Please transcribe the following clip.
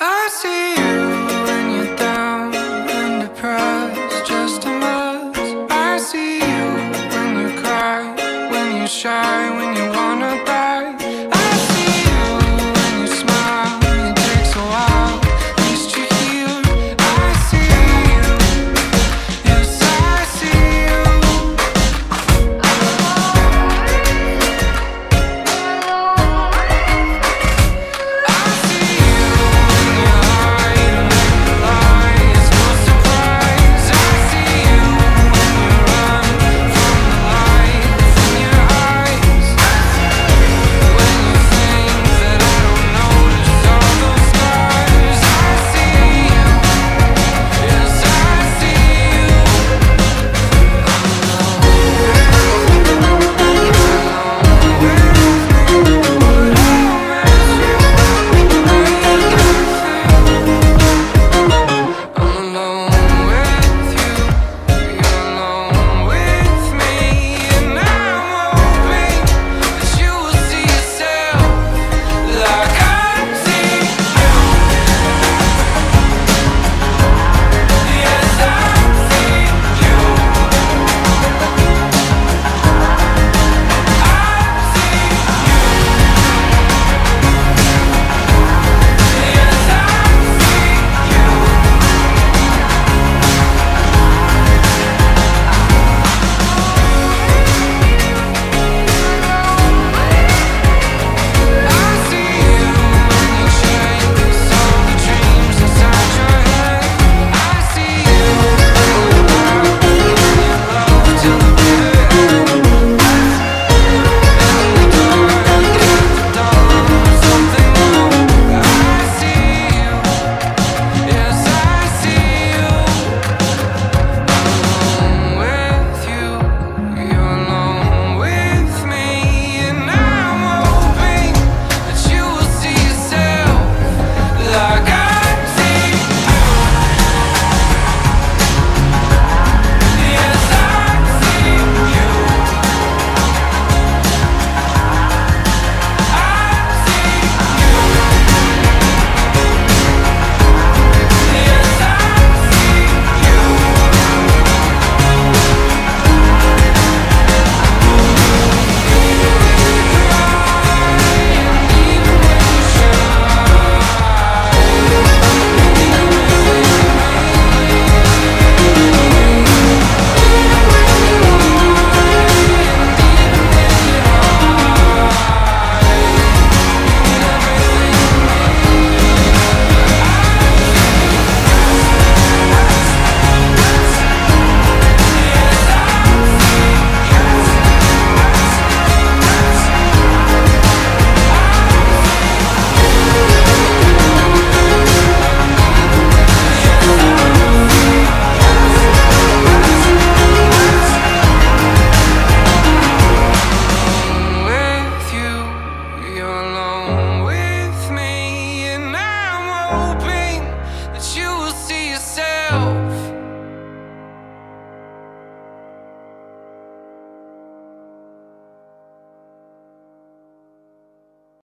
I see you.